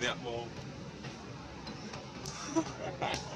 that long.